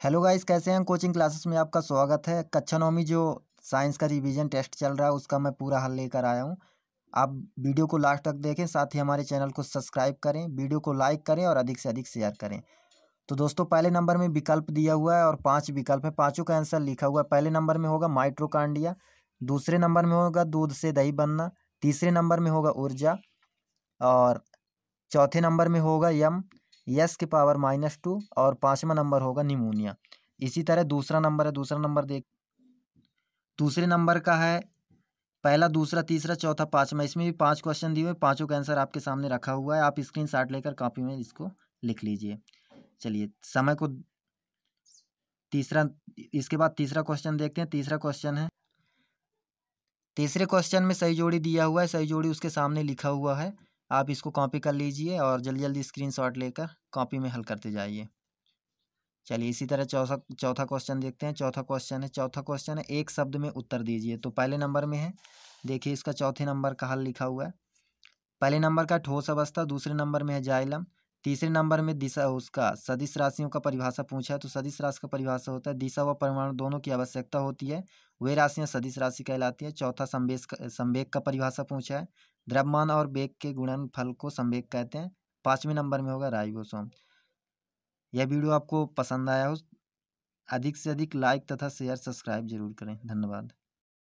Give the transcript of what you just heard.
Hello guys, कैसे हैं? Coaching classes में आपका स्वागत है। कक्षा नौवीं जो साइंस का रिवीजन टेस्ट चल रहा है, उसका मैं पूरा हल लेकर आया हूँ। आप वीडियो को लास्ट तक देखें, साथ ही हमारे चैनल को सब्सक्राइब करें, वीडियो को लाइक करें और अधिक से अधिक शेयर करें। तो दोस्तों, पहले नंबर में विकल्प दिया हुआ है और पाँच विकल्प है। पाँचों का आंसर लिखा हुआ है। पहले नंबर में होगा माइट्रोकांडिया, दूसरे नंबर में होगा दूध से दही बनना, तीसरे नंबर में होगा ऊर्जा और चौथे नंबर में होगा यम। यस के पावर माइनस टू और पाँचवा नंबर होगा निमोनिया इसी तरह दूसरा नंबर है, दूसरा नंबर देख। दूसरे नंबर का है, पहला, दूसरा, तीसरा, चौथा, पाँचवा, इसमें भी पाँच क्वेश्चन दिए हुए पाँचों का आंसर आपके सामने रखा हुआ है। आप स्क्रीन शॉट लेकर कॉपी में इसको लिख लीजिए। चलिए, समय को तीसरा, इसके बाद तीसरा क्वेश्चन देखते हैं, तीसरा क्वेश्चन है। तीसरे क्वेश्चन में सही जोड़ी दिया हुआ है, सही जोड़ी उसके सामने लिखा हुआ है। आप इसको कॉपी कर लीजिए और जल्दी जल्दी स्क्रीनशॉट लेकर कॉपी में हल करते जाइए। चलिए इसी तरह चौथा चौथा क्वेश्चन देखते हैं। चौथा क्वेश्चन है, चौथा क्वेश्चन है, एक शब्द में उत्तर दीजिए। तो पहले नंबर में है। देखिए इसका चौथे नंबर का हल लिखा हुआ है। पहले नंबर का ठोस अवस्था, दूसरे नंबर में है जाइलम। तीसरे नंबर में दिशा, उसका सदिश राशियों का परिभाषा पूछा है। तो सदिश राशि का परिभाषा होता है। दिशा व परमाणु दोनों की आवश्यकता होती है। वे राशियाँ सदिश राशि कहलाती है। चौथा संवेश, संवेग का परिभाषा पूछा है। द्रव्यमान और वेग के गुणन फल को संवेग कहते हैं। पाँचवें नंबर में होगा राइबोसोम। यह वीडियो आपको पसंद आया हो, अधिक से अधिक लाइक तथा शेयर सब्सक्राइब ज़रूर करें। धन्यवाद।